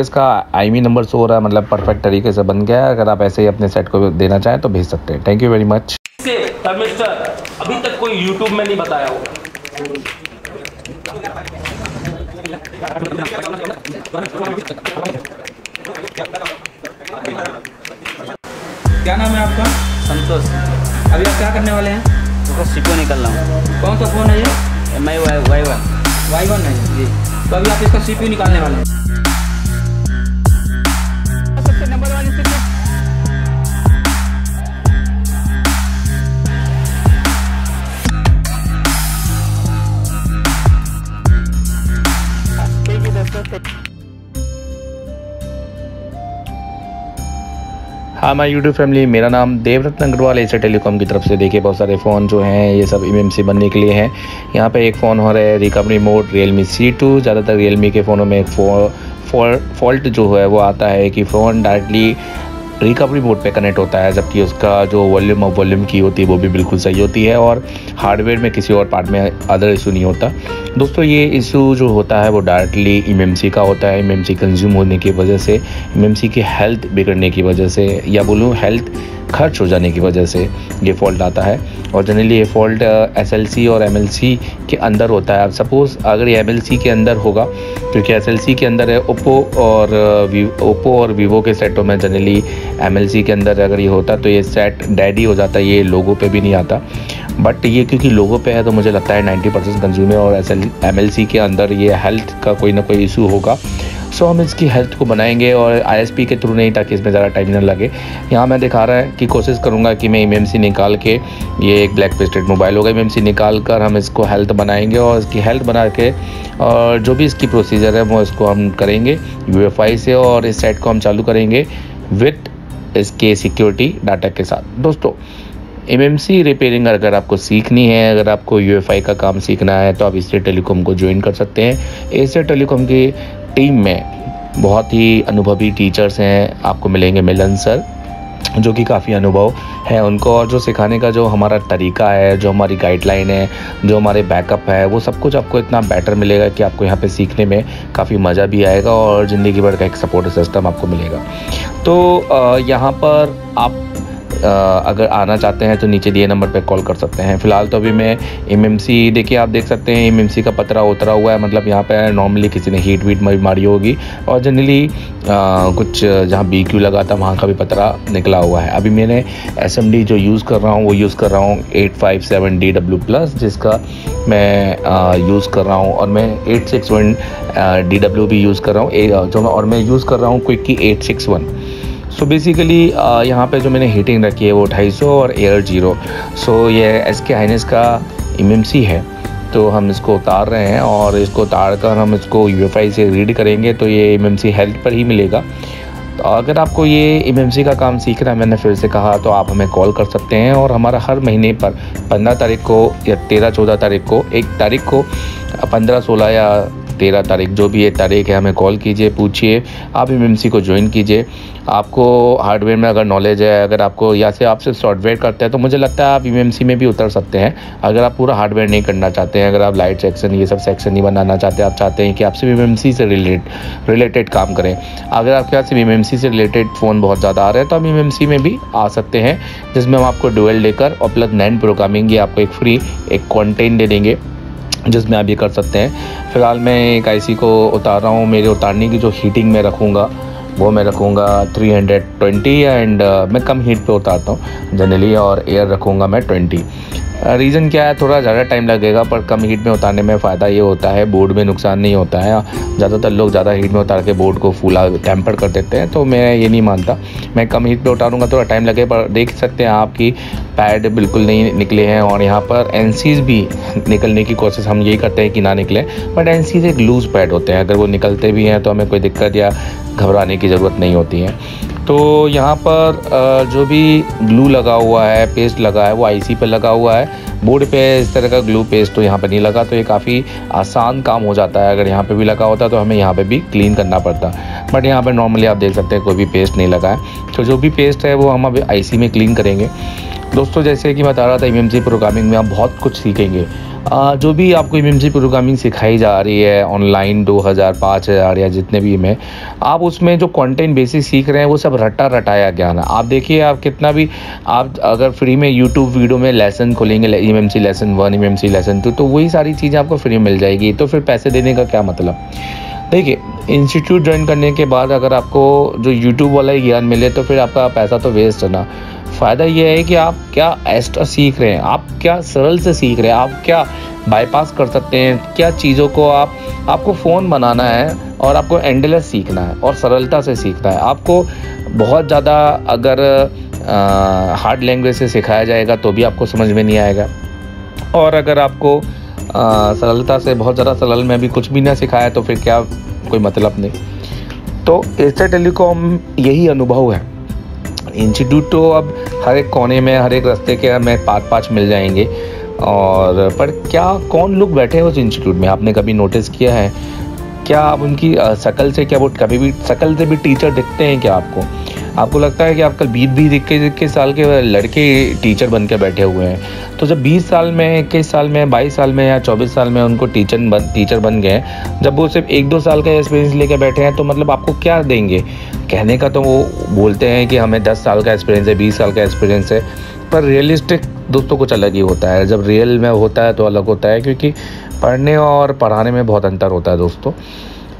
इसका। आई मी number show हो रहा है मतलब परफेक्ट तरीके से बन गया है। अगर आप ऐसे ही अपने सेट को देना चाहें तो भेज सकते हैं। थैंक यू वेरी मच अभी तक कोई यूट्यूब में नहीं बताया होगा। क्या नाम है आपका? संतोष। अभी आप क्या करने वाले हैं? उसका सीपो निकल रहा हूँ। कौन सा फ़ोन है ये? M I Y Y one Y one है जी। तो अभी आप इसका सी निकालने वाले हैं। हाँ माई यूट्यूब फैमिली मेरा नाम देवरत्न अग्रवाल एशिया टेलीकॉम की तरफ़ से देखिए, बहुत सारे फ़ोन जो हैं, ये सब एम बनने के लिए हैं। यहाँ पे एक फ़ोन हो रहा है recovery mode Realme C two ज़्यादातर रियलमी के फ़ोनों में एक फो फॉल्ट जो है, वो आता है कि फ़ोन डायरेक्टली रिकवरी मोड पे कनेक्ट होता है, जबकि उसका जो वॉल्यूम ऑफ़ वॉल्यूम की होती है, वो भी बिल्कुल सही होती है और हार्डवेयर में किसी और पार्ट में अदर इशू नहीं होता। दोस्तों, ये इशू जो होता है, वो डायरेक्टली एम का होता है। एम कंज्यूम होने की वजह से एम की हेल्थ बिगड़ने की वजह से, या बोलूँ हेल्थ खर्च हो जाने की वजह से ये फॉल्ट आता है। और जनरली ये फॉल्ट एसएलसी और एमएलसी के अंदर होता है। अब सपोज़ अगर ये MLC के अंदर होगा, क्योंकि एसएलसी के अंदर है ओप्पो और ओप्पो और वीवो के सेटों में जनरली एमएलसी के अंदर अगर ये होता तो ये सेट डैडी हो जाता, ये लोगों पे भी नहीं आता। बट ये क्योंकि लोगों पे है तो मुझे लगता है 90 परसेंट कंज्यूमर और एस एम के अंदर ये हेल्थ का कोई ना कोई इशू होगा। सो हम इसकी हेल्थ को बनाएँगे और आईएसपी के थ्रू नहीं, ताकि इसमें ज़्यादा टाइम ना लगे। यहाँ मैं दिखा रहा है कि कोशिश करूँगा कि मैं एम निकाल के ये एक ब्लैक पेस्टेड मोबाइल होगा। एम निकाल कर हम इसको हेल्थ बनाएँगे और इसकी हेल्थ बना के, और जो भी इसकी प्रोसीजर है, वो इसको हम करेंगे यूएफआई से और इस साइट को हम चालू करेंगे विथ इसके सिक्योरिटी डाटा के साथ। दोस्तों एम सी रिपेयरिंग अगर आपको सीखनी है, अगर आपको यूएफआई का काम सीखना है तो आप एशिया टेलीकॉम को ज्वाइन कर सकते हैं। एशिया टेलीकॉम की टीम में बहुत ही अनुभवी टीचर्स हैं, आपको मिलेंगे मिलन सर, जो कि काफ़ी अनुभव है उनको और जो सिखाने का जो हमारा तरीका है, जो हमारी गाइडलाइन है, जो हमारे बैकअप है, वो सब कुछ आपको इतना बेटर मिलेगा कि आपको यहाँ पे सीखने में काफ़ी मज़ा भी आएगा और ज़िंदगी भर का एक सपोर्ट सिस्टम आपको मिलेगा। तो यहाँ पर आप अगर आना चाहते हैं तो नीचे दिए नंबर पर कॉल कर सकते हैं। फ़िलहाल तो अभी मैं एम एम सी देखिए आप देख सकते हैं एम एम सी का पतरा उतरा हुआ है। मतलब यहाँ पर नॉर्मली किसी ने हीट वीट मारी होगी। और जनरली कुछ, जहाँ बी क्यू लगा था, वहाँ का भी पतरा निकला हुआ है। अभी मैंने एस एम डी जो यूज़ कर रहा हूँ, वो यूज़ कर रहा हूँ eight five seven D W plus जिसका मैं यूज़ कर रहा हूँ। और मैं eight six one D W भी यूज़ कर रहा हूँ। और मैं यूज़ कर रहा हूँ क्विक की eight six one so basically यहाँ पे जो मैंने हीटिंग रखी है वो ढाई और एयर ज़ीरो सो ये एस के हाइनेस का एम है। तो हम इसको उतार रहे हैं और इसको उतार कर हम इसको यूएफआई से रीड करेंगे तो ये एमएमसी हेल्थ पर ही मिलेगा। तो अगर आपको ये एमएमसी का काम सीखना है, मैंने फिर से कहा तो आप हमें कॉल कर सकते हैं और हमारा हर महीने पर पंद्रह तारीख को या तेरह चौदह तारीख को, एक तारीख को पंद्रह सोलह या तेरह तारीख, जो भी ये तारीख है, हमें कॉल कीजिए, पूछिए। आप एम को ज्वाइन कीजिए। आपको हार्डवेयर में अगर नॉलेज है, अगर आपको या से आपसे सॉफ्टवेयर करते हैं तो मुझे लगता है आप एम में भी उतर सकते हैं। अगर आप पूरा हार्डवेयर नहीं करना चाहते हैं, अगर आप लाइट सेक्शन ये सब सेक्शन नहीं बनाना चाहते, आप चाहते हैं कि आपसे एम से रिलेट रिलेटेड काम करें। अगर आपके पास एम से रिलेटेड फ़ोन बहुत ज़्यादा आ रहे हैं तो आप एम में भी आ सकते हैं, जिसमें हम आपको डुअल लेकर और प्लस नैन प्रोग्रामिंग ये आपको एक फ्री एक कॉन्टेंट दे देंगे। जिसमें आप ये कर सकते हैं। फ़िलहाल मैं एक आईसी को उतार रहा हूँ। मेरे उतारने की जो हीटिंग मैं रखूँगा, वो मैं रखूँगा 320 एंड मैं कम हीट पे उतारता हूँ। जनरली और एयर रखूँगा मैं 20 रीज़न क्या है? थोड़ा ज़्यादा टाइम लगेगा, पर कम हीट में उतारने में फ़ायदा ये होता है बोर्ड में नुकसान नहीं होता है। ज़्यादातर लोग ज़्यादा हीट में उतार के बोर्ड को फूला टेम्पर कर देते हैं तो मैं ये नहीं मानता। मैं कम हीट में उतारूँगा, थोड़ा टाइम लगे, पर देख सकते हैं आपकी पैड बिल्कुल नहीं निकले हैं, और यहाँ पर एन भी निकलने की कोशिश हम यही करते हैं कि ना निकले बट एन एक लूज़ पैड होते हैं। अगर वो निकलते भी हैं तो हमें कोई दिक्कत या घबराने की ज़रूरत नहीं होती है। तो यहाँ पर जो भी ग्लू लगा हुआ है पेस्ट लगा है, वो आईसी पे लगा हुआ है। बोर्ड पे इस तरह का ग्लू पेस्ट तो यहाँ पर नहीं लगा तो ये काफ़ी आसान काम हो जाता है। अगर यहाँ पे भी लगा होता तो हमें यहाँ पे भी क्लीन करना पड़ता। बट यहाँ पे नॉर्मली आप देख सकते हैं कोई भी पेस्ट नहीं लगा है। तो जो भी पेस्ट है वो हम अभी आईसी में क्लीन करेंगे। दोस्तों, जैसे कि बता रहा था एम प्रोग्रामिंग में आप बहुत कुछ सीखेंगे। जो भी आपको एम प्रोग्रामिंग सिखाई जा रही है ऑनलाइन 2000 5000 या जितने भी में, आप उसमें जो कंटेंट बेसिक सीख रहे हैं, वो सब रटा रटाया ज्ञान है। आप देखिए, आप कितना भी, आप अगर फ्री में यूट्यूब वीडियो में लेसन खोलेंगे M M C lesson one M M C lesson two तो वही सारी चीज़ें आपको फ्री में मिल जाएगी। तो फिर पैसे देने का क्या मतलब? देखिए इंस्टीट्यूट ज्वाइन करने के बाद अगर आपको जो यूट्यूब वाला ज्ञान मिले तो फिर आपका पैसा तो वेस्ट है ना। फ़ायदा ये है कि आप क्या एक्स्ट्रा सीख रहे हैं? आप क्या सरल से सीख रहे हैं? आप क्या बाईपास कर सकते हैं? क्या चीज़ों को आप आपको फ़ोन बनाना है और आपको एंडलेस सीखना है और सरलता से सीखना है? आपको बहुत ज़्यादा अगर हार्ड लैंग्वेज से सिखाया जाएगा तो भी आपको समझ में नहीं आएगा। और अगर आपको आ, सरलता से बहुत ज़्यादा सरल में भी कुछ भी ना सिखाया तो फिर क्या कोई मतलब नहीं। तो एसर टेलीकॉम यही अनुभव है। इंस्टीट्यूट तो अब हर एक कोने में, हर एक रास्ते के हमें पाँच पाँच मिल जाएँगे। और, पर क्या, कौन लोग बैठे हैं उस इंस्टीट्यूट में? आपने कभी नोटिस किया है? क्या आप उनकी शकल से क्या वो कभी भी, शकल से भी टीचर दिखते हैं क्या आपको? आपको लगता है कि आप कल भी बीस इक्कीस इक्कीस साल के लड़के टीचर बन के बैठे हुए हैं। तो जब 20 साल में, इक्कीस साल में, बाईस साल में या चौबीस साल में उनको टीचर बन टीचर बन गए जब वो सिर्फ़ एक दो साल का एक्सपीरियंस लेके बैठे हैं तो मतलब आपको क्या देंगे? कहने का तो वो बोलते हैं कि हमें दस साल का एक्सपीरियंस है, बीस साल का एक्सपीरियंस है, पर रियलिस्टिक दोस्तों कुछ अलग ही होता है। जब रियल में होता है तो अलग होता है, क्योंकि पढ़ने और पढ़ाने में बहुत अंतर होता है दोस्तों।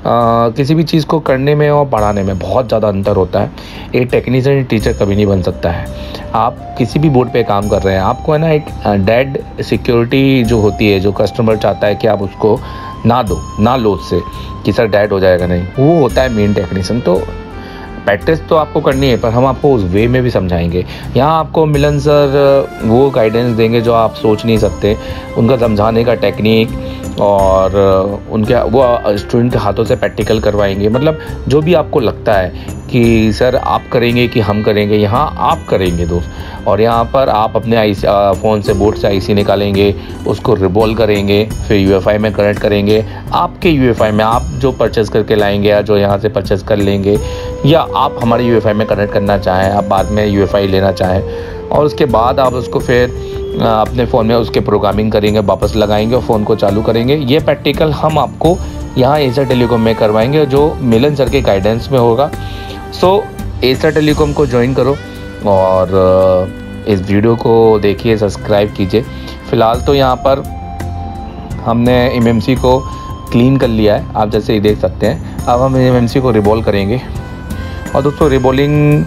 आ, किसी भी चीज़ को करने में और पढ़ाने में बहुत ज़्यादा अंतर होता है। एक टेक्नीशियन टीचर कभी नहीं बन सकता है। आप किसी भी बोर्ड पे काम कर रहे हैं आपको है ना एक डेड सिक्योरिटी जो होती है जो कस्टमर चाहता है कि आप उसको ना दो ना लो उससे कि सर डेड हो जाएगा नहीं। वो होता है मेन टेक्नीशियन तो प्रैक्टिस तो आपको करनी है, पर हम आपको उस वे में भी समझाएँगे। यहाँ आपको मिलन सर, वो गाइडेंस देंगे जो आप सोच नहीं सकते। उनका समझाने का टेक्निक और उनके, वो स्टूडेंट के हाथों से प्रैक्टिकल करवाएँगे। मतलब जो भी आपको लगता है कि, सर, आप करेंगे कि हम करेंगे? यहाँ आप करेंगे, दोस्त। और यहाँ पर आप अपने आई फ़ोन से बोर्ड से आईसी निकालेंगे, उसको रिबॉल करेंगे, फिर यूएफआई में कनेक्ट करेंगे। आपके यूएफआई में आप जो परचेज़ करके लाएँगे या जो यहाँ से परचेज़ कर लेंगे, या आप हमारे यूएफआई में कनेक्ट करना चाहें, आप बाद में यूएफआई लेना चाहें, और उसके बाद आप उसको फिर अपने फ़ोन में उसके प्रोग्रामिंग करेंगे, वापस लगाएँगे और फ़ोन को चालू करेंगे। ये प्रैक्टिकल हम आपको यहाँ एसर टेलीकॉम में करवाएँगे, जो मिलन सर के गाइडेंस में होगा। सो एसर टेलीकॉम को ज्वाइन करो और इस वीडियो को देखिए सब्सक्राइब कीजिए। फ़िलहाल तो यहाँ पर हमने एमएमसी को क्लीन कर लिया है। आप जैसे ही देख सकते हैं। अब हम एम को रिबॉल करेंगे। और दोस्तों रिबॉलिंग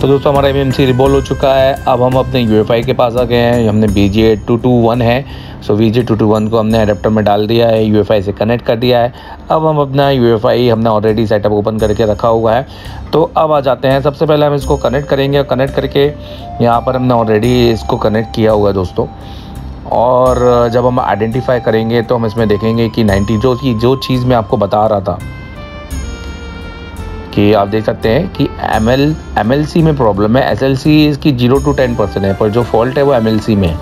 तो दोस्तों, हमारा एम रिबॉल हो चुका है। अब हम अपने UFI के पास आ गए हैं। हमने B J two two one है। So V J two two one को हमने एडेप्टर में डाल दिया है। UFI से कनेक्ट कर दिया है। अब हम अपना UFI हमने ऑलरेडी सेटअप ओपन करके रखा हुआ है। तो अब आ जाते हैं। सबसे पहले हम इसको कनेक्ट करेंगे और कनेक्ट करके यहाँ पर हमने ऑलरेडी इसको कनेक्ट किया हुआ है दोस्तों। और जब हम आइडेंटिफाई करेंगे तो हम इसमें देखेंगे कि 90 जो की जो चीज़ मैं आपको बता रहा था कि आप देख सकते हैं कि M L M L C में प्रॉब्लम है एस एल सी इसकी ज़ीरो टू टेन परसेंट है, पर जो फॉल्ट है वो एम एल सी में है।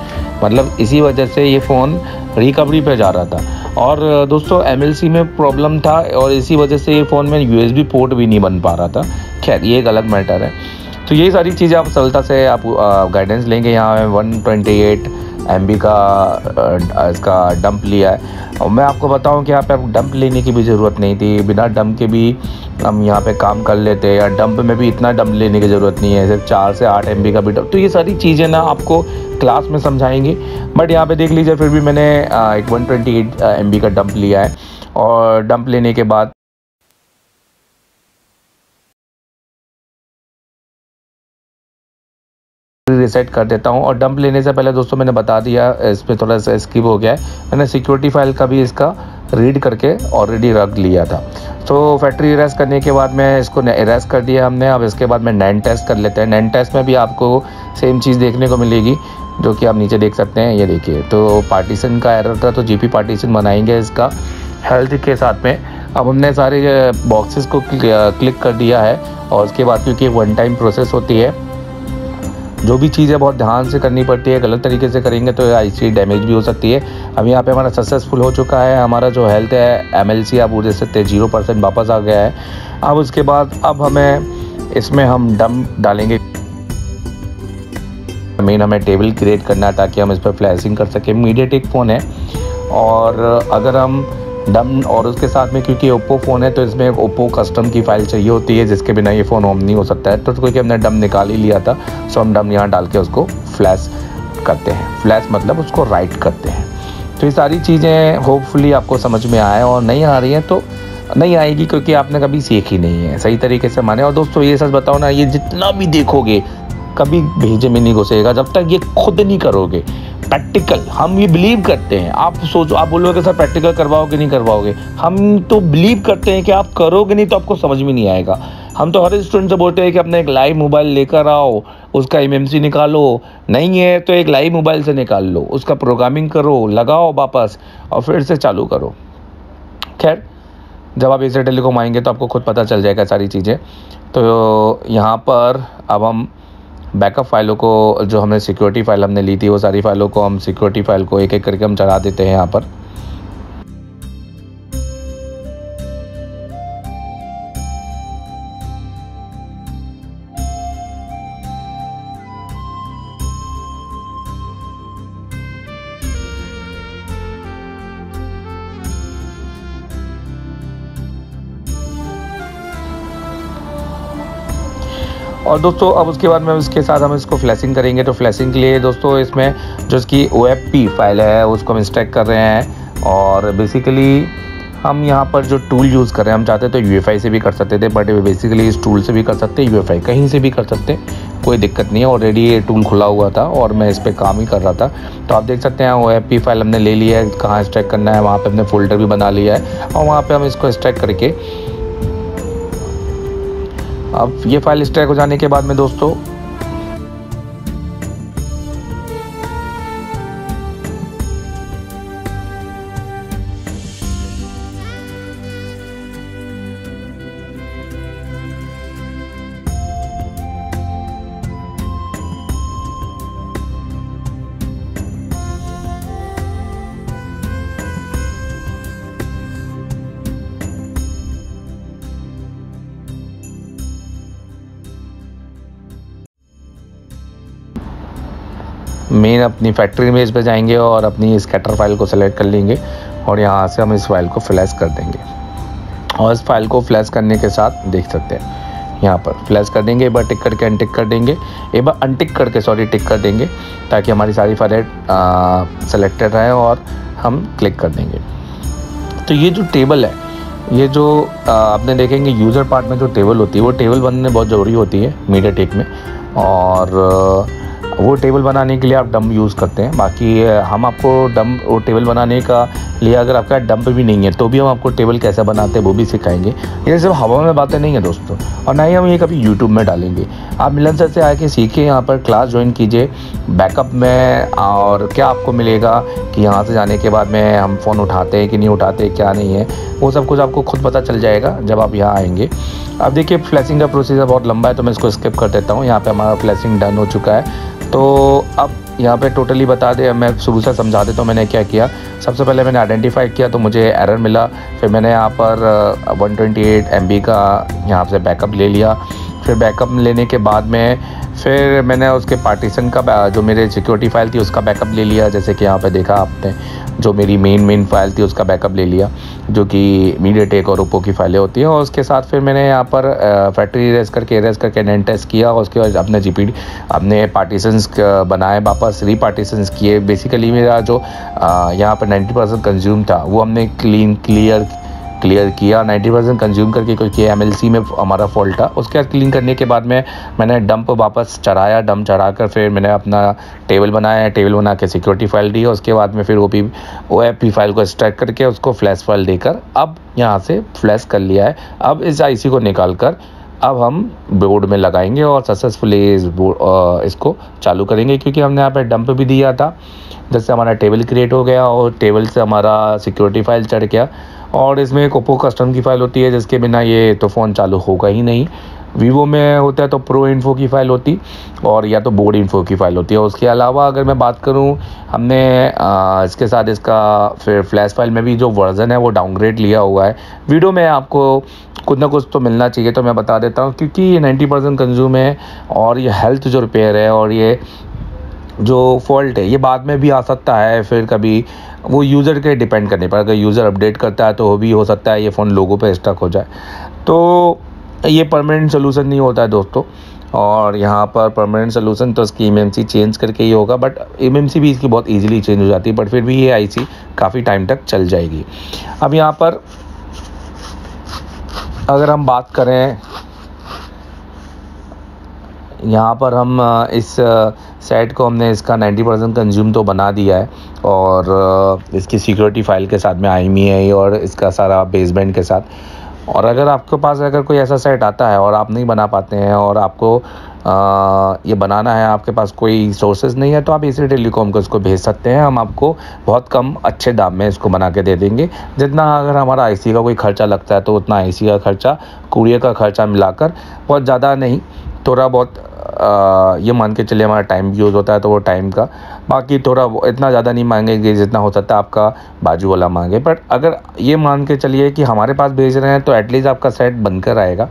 मतलब इसी वजह से ये फ़ोन रिकवरी पे जा रहा था। और दोस्तों एम एल सी में प्रॉब्लम था और इसी वजह से ये फ़ोन में यू एस बी पोर्ट भी नहीं बन पा रहा था। खैर, ये एक अलग मैटर है। तो यही सारी चीज़ें आप सरलता से आप गाइडेंस लेंगे यहाँ one twenty eight M B का इसका डंप लिया है। और मैं आपको बताऊँ कि यहाँ पे आप डंप लेने की भी ज़रूरत नहीं थी। बिना डंप के भी हम यहाँ पे काम कर लेते हैं या डंप में भी इतना डंप लेने की ज़रूरत नहीं है। सिर्फ़ चार से आठ एमबी का भी डंप तो ये सारी चीज़ें ना आपको क्लास में समझाएँगे। बट यहाँ पे देख लीजिए, फिर भी मैंने एक वन ट्वेंटी एट का डंप लिया है। और डंप लेने के बाद रिसेट कर देता हूँ और डंप लेने से पहले दोस्तों मैंने बता दिया, इस पर थोड़ा सा स्किप हो गया है। मैंने सिक्योरिटी फ़ाइल का भी इसका रीड करके ऑलरेडी रख लिया था। तो फैक्ट्री इरेज करने के बाद मैं इसको इरेज कर दिया हमने। अब इसके बाद में नैन टेस्ट कर लेते हैं। नैन टेस्ट में भी आपको सेम चीज़ देखने को मिलेगी, जो कि आप नीचे देख सकते हैं। ये देखिए तो पार्टीशन का एरर था तो जीपी पार्टीशन बनाएँगे इसका हेल्थ के साथ में। अब हमने सारे बॉक्सेस को क्लिक कर दिया है और उसके बाद क्योंकि वन टाइम प्रोसेस होती है जो भी चीज़ें बहुत ध्यान से करनी पड़ती है, गलत तरीके से करेंगे तो आईसी डैमेज भी हो सकती है। अब यहाँ पे हमारा सक्सेसफुल हो चुका है, हमारा जो हेल्थ है एम एल सी आप बोल सकते हैं ज़ीरो परसेंट वापस आ गया है। अब उसके बाद, अब हमें इसमें हम डम डालेंगे। मेन हमें टेबल क्रिएट करना है ताकि हम इस पर फ्लैशिंग कर सकें। मीडिया टेक फ़ोन है और अगर हम डम और उसके साथ में क्योंकि ओप्पो फ़ोन है तो इसमें एक ओप्पो कस्टम की फ़ाइल चाहिए होती है, जिसके बिना ये फ़ोन होम नहीं हो सकता है। तो क्योंकि हमने डम निकाल ही लिया था सो हम डम यहाँ डाल के उसको फ्लैश करते हैं। फ्लैश मतलब उसको राइट करते हैं। तो ये सारी चीज़ें होपफुली आपको समझ में आए और नहीं आ रही हैं तो नहीं आएगी क्योंकि आपने कभी सीखी नहीं है। सही तरीके से माने। और दोस्तों, ये सच बताओ ना, ये जितना भी देखोगे, कभी भेजे में नहीं घुसेगा। जब तक ये खुद नहीं करोगे प्रैक्टिकल हम ये बिलीव करते हैं। आप सोचो, आप बोलोगे सर प्रैक्टिकल करवाओगे, नहीं करवाओगे। हम तो बिलीव करते हैं कि आप करोगे नहीं तो आपको समझ में नहीं आएगा। हम तो हर स्टूडेंट से बोलते हैं कि अपना एक लाइव मोबाइल लेकर आओ, उसका एमएमसी निकालो। नहीं है तो एक लाइव मोबाइल से निकाल लो, उसका प्रोग्रामिंग करो, लगाओ वापस और फिर से चालू करो। खैर, जब आप एसर टेलीकॉम आएँगे तो आपको खुद पता चल जाएगा सारी चीज़ें। तो यहाँ पर अब हम बैकअप फाइलों को, जो हमने सिक्योरिटी फ़ाइल हमने ली थी, वो सारी फाइलों को हम सिक्योरिटी फ़ाइल को एक एक करके हम चढ़ा देते हैं यहाँ पर। और दोस्तों, अब उसके बाद में इसके साथ हम इसको फ्लैशिंग करेंगे। तो फ्लैशिंग के लिए दोस्तों, इसमें जो इसकी ओ फ़ाइल है, उसको हम इंस्टैक कर रहे हैं। और बेसिकली हम यहाँ पर जो टूल यूज़ कर रहे हैं, हम चाहते तो यूएफआई से भी कर सकते थे बट बेसिकली इस टूल से भी कर सकते हैं यूएफआई कहीं से भी कर सकते हैं कोई दिक्कत नहीं है। ऑलरेडी ये टूल खुला हुआ था और मैं इस पर काम ही कर रहा था। तो आप देख सकते हैं ओ फ़ाइल हमने ले लिया है, कहाँ स्ट्रैक करना है, वहाँ पर हमने फोल्डर भी बना लिया है। और वहाँ पर हम इसको स्ट्रैक करके अब ये फ़ाइल स्ट्रैक हो जाने के बाद में दोस्तों मेन अपनी फैक्ट्री इमेज पे जाएँगे और अपनी स्कैटर फ़ाइल को सेलेक्ट कर लेंगे और यहाँ से हम इस फ़ाइल को फ्लैश कर देंगे। और इस फ़ाइल को फ्लैश करने के साथ देख सकते हैं। यहाँ पर फ्लैश कर देंगे, एक बार टिक करके अनटिक कर देंगे, एक बार अनटिक करके सॉरी टिक कर देंगे, ताकि हमारी सारी फाइलें सेलेक्टेड रहे और हम क्लिक कर देंगे। तो ये जो टेबल है, ये जो आपने देखेंगे यूज़र पार्ट में जो टेबल होती है, वो टेबल बनने बहुत ज़रूरी होती है मीडिया टेक में। और वो टेबल बनाने के लिए आप डम्प यूज़ करते हैं। बाकी हम आपको डम वो टेबल बनाने का लिए अगर आपका डंप भी नहीं है तो भी हम आपको टेबल कैसे बनाते हैं वो भी सिखाएँगे। ये सब हवा में बातें नहीं है दोस्तों, और ना ही हम ये कभी यूट्यूब में डालेंगे। आप मिलन सर से आके सीखिए यहाँ पर क्लास ज्वाइन कीजिए। बैकअप में और क्या आपको मिलेगा कि यहाँ से जाने के बाद में हम फ़ोन उठाते हैं कि नहीं उठाते, क्या नहीं है, वो सब कुछ आपको खुद पता चल जाएगा जब आप यहाँ आएँगे। अब देखिए फ्लैशिंग का प्रोसीजर बहुत लंबा है तो मैं इसको स्किप कर देता हूँ। यहाँ पे हमारा फ्लैशिंग डन हो चुका है। तो अब यहाँ पे टोटली बता दे मैं शुरू से समझा देता हूँ मैंने क्या किया। सबसे पहले मैंने आइडेंटिफाई किया तो मुझे एरर मिला, फिर मैंने यहाँ पर 128 ट्वेंटी एट का यहाँ से बैकअप ले लिया। फिर बैकअप लेने के बाद में फिर मैंने उसके पार्टीशन का जो मेरे सिक्योरिटी फ़ाइल थी, उसका बैकअप ले लिया। जैसे कि यहाँ पे देखा आपने, जो मेरी मेन मेन फ़ाइल थी, उसका बैकअप ले लिया, जो कि मीडिया टेक और ओप्पो की फाइलें होती हैं। और उसके साथ फिर मैंने यहाँ पर फैक्ट्री रेस करके रेस करके नैन टेस्ट किया। और उसके बाद अपने जी पी अपने पार्टीशंस बनाए वापस री पार्टीशंस किए। बेसिकली मेरा जो यहाँ पर नाइन्टी परसेंट कंज्यूम था, वो हमने क्लीन क्लियर क्लियर किया 90 परसेंट कंज्यूम करके, क्योंकि एम में हमारा फॉल्ट था। उसके बाद क्लीन करने के बाद में मैंने डंप वापस चढ़ाया डंप चढ़ा कर फिर मैंने अपना टेबल बनाया टेबल बना के सिक्योरिटी फ़ाइल दी, उसके बाद में फिर O P O F P file को एक्सट्रैक्ट करके उसको फ्लैश फ़ाइल देकर अब यहाँ से फ्लैश कर लिया है। अब इस आईसी को निकाल कर अब हम बोर्ड में लगाएँगे और सक्सेसफुली इस इसको चालू करेंगे, क्योंकि हमने यहाँ पे डंप भी दिया था। जिससे हमारा टेबल क्रिएट हो गया और टेबल से हमारा सिक्योरिटी फ़ाइल चढ़ गया। और इसमें एक ओप्पो कस्टम की फ़ाइल होती है, जिसके बिना ये तो फ़ोन चालू होगा ही नहीं। वीवो में होता है तो प्रो इन्फो की फ़ाइल होती और या तो बोर्ड इन्फो की फ़ाइल होती है। उसके अलावा अगर मैं बात करूँ, हमने इसके साथ इसका फिर फ्लैश फ़ाइल में भी जो वर्ज़न है, वो डाउनग्रेड लिया हुआ है। वीडियो में आपको कुछ ना कुछ तो मिलना चाहिए तो मैं बता देता हूँ, क्योंकि ये नाइन्टी परसेंट कंज्यूम है और ये हेल्थ जो रिपेयर है और ये जो फॉल्ट है, ये बाद में भी आ सकता है, फिर कभी वो यूज़र के डिपेंड करने पर, अगर यूज़र अपडेट करता है तो वो भी हो सकता है ये फ़ोन लोगों पे स्टक हो जाए। तो ये परमानेंट सोल्यूशन नहीं होता है दोस्तों। और यहाँ पर परमानेंट सोल्यूशन तो इसकी एम चेंज करके ही होगा बट एम भी इसकी बहुत ईजिली चेंज हो जाती है बट फिर भी ये आईसी काफ़ी टाइम तक चल जाएगी। अब यहाँ पर अगर हम बात करें यहाँ पर हम इस सेट को हमने इसका 90 परसेंट कंज्यूम तो बना दिया है और इसकी सिक्योरिटी फ़ाइल के साथ में आई है और इसका सारा बेसबैंड के साथ। और अगर आपके पास अगर कोई ऐसा सेट आता है और आप नहीं बना पाते हैं और आपको आ, ये बनाना है आपके पास कोई सोर्सेज नहीं है तो आप इसी टेलीकॉम को इसको भेज सकते हैं। हम आपको बहुत कम अच्छे दाम में इसको बना के दे देंगे। जितना अगर हमारा आईसी का कोई खर्चा लगता है तो उतना आईसी का खर्चा कुरियर का खर्चा मिलाकर बहुत ज़्यादा नहीं। थोड़ा बहुत आ, ये मान के चलिए हमारा टाइम यूज़ होता है तो वो टाइम का बाकी थोड़ा इतना ज़्यादा नहीं मांगेंगे जितना हो सकता है आपका बाजू वाला मांगे। बट अगर ये मान के चलिए कि हमारे पास भेज रहे हैं तो एटलीस्ट आपका सेट बनकर आएगा।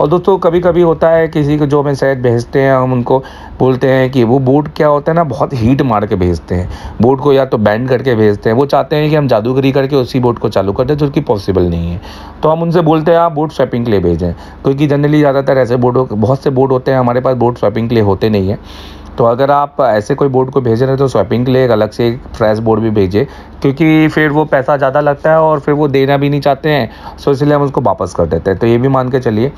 और दोस्तों कभी कभी होता है किसी को जो हमें सेट भेजते हैं, हम उनको बोलते हैं कि वो बोर्ड क्या होता है ना, बहुत हीट मार के भेजते हैं। बूट को या तो बैंड करके भेजते हैं। वो चाहते हैं कि हम जादूगरी करके उसी बोर्ड को चालू कर दें, जो कि पॉसिबल नहीं है। तो हम उनसे बोलते हैं, आप बोर्ड स्वैपिंग के लिए भेजें। क्योंकि जनरली ज़्यादातर ऐसे बोर्ड बहुत से बोर्ड होते हैं, हमारे पास बोर्ड स्वैपिंग के लिए होते नहीं हैं। तो अगर आप ऐसे कोई बोर्ड को भेज रहे हैं तो स्वैपिंग के लिए एक अलग से एक फ्रेश बोर्ड भी भेजें, क्योंकि फिर वो पैसा ज़्यादा लगता है और फिर वो देना भी नहीं चाहते हैं, सो इसलिए हम उसको वापस कर देते हैं। तो ये भी मान के चलिए।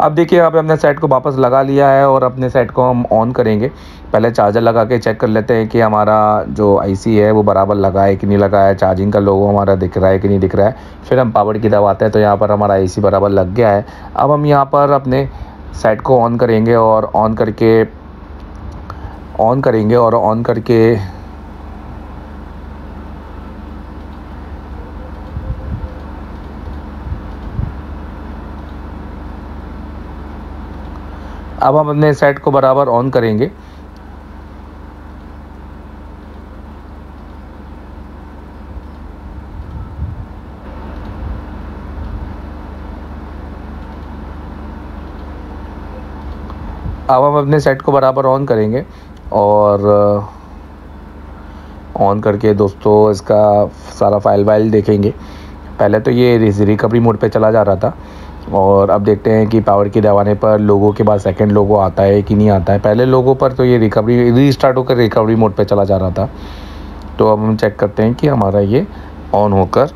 अब देखिए पे हमने सेट को वापस लगा लिया है और अपने सेट को हम ऑन करेंगे। पहले चार्जर लगा के चेक कर लेते हैं कि हमारा जो आईसी है वो बराबर लगा है कि नहीं लगा है, चार्जिंग का लोगो हमारा दिख रहा है कि नहीं दिख रहा है। फिर हम पावर की दबाते हैं तो यहाँ पर हमारा आईसी बराबर लग गया है। अब हम यहाँ पर अपने सेट को ऑन करेंगे और ऑन करके ऑन करेंगे और ऑन करके अब हम अपने सेट को बराबर ऑन करेंगे। अब हम अपने सेट को बराबर ऑन करेंगे। और ऑन करके दोस्तों इसका सारा फ़ाइल वाइल देखेंगे। पहले तो ये रिकवरी मोड पे चला जा रहा था और अब देखते हैं कि पावर की दबाने पर लोगों के बाद सेकंड लोगो आता है कि नहीं आता है। पहले लोगों पर तो ये रिकवरी रीस्टार्ट होकर रिकवरी मोड पे चला जा रहा था। तो अब हम चेक करते हैं कि हमारा ये ऑन होकर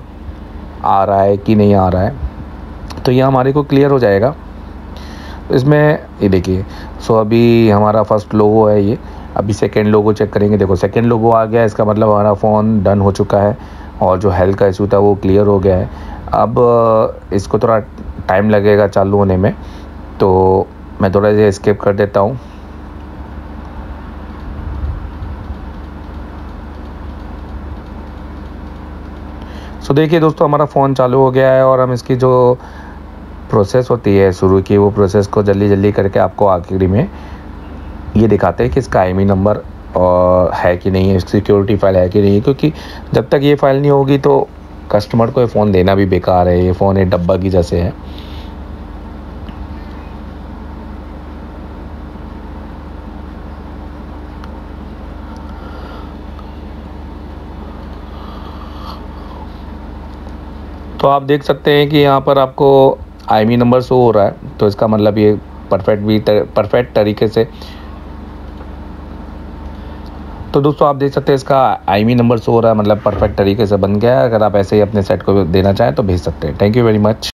आ रहा है कि नहीं आ रहा है। तो ये हमारे को क्लियर हो जाएगा। इसमें, ये देखिए सो अभी हमारा फ़र्स्ट लोगो है ये। अभी सेकेंड लोगो चेक करेंगे। देखो सेकेंड लोगो आ गया इसका मतलब हमारा फ़ोन डन हो चुका है और जो हेल्थ का इशू था वो क्लियर हो गया है। अब इसको थोड़ा टाइम लगेगा चालू होने में तो मैं थोड़ा सा स्केप कर देता हूँ। सो so, देखिए दोस्तों हमारा फ़ोन चालू हो गया है और हम इसकी जो प्रोसेस होती है शुरू की वो प्रोसेस को जल्दी जल्दी करके आपको आखिरी में ये दिखाते हैं कि इसका आई नंबर है कि नहीं है सिक्योरिटी फ़ाइल है कि नहीं क्योंकि जब तक ये फ़ाइल नहीं होगी तो कस्टमर को ये फ़ोन देना भी बेकार है, ये फ़ोन एक डब्बा की जैसे है। तो आप देख सकते हैं कि यहाँ पर आपको आई नंबर शो हो रहा है तो इसका मतलब ये परफेक्ट भी परफेक्ट तरीके से तो दोस्तों, आप देख सकते हैं इसका आईमी नंबर शो हो रहा है मतलब परफेक्ट तरीके से बन गया है। अगर आप ऐसे ही अपने सेट को देना चाहें तो भेज सकते हैं। Thank you very much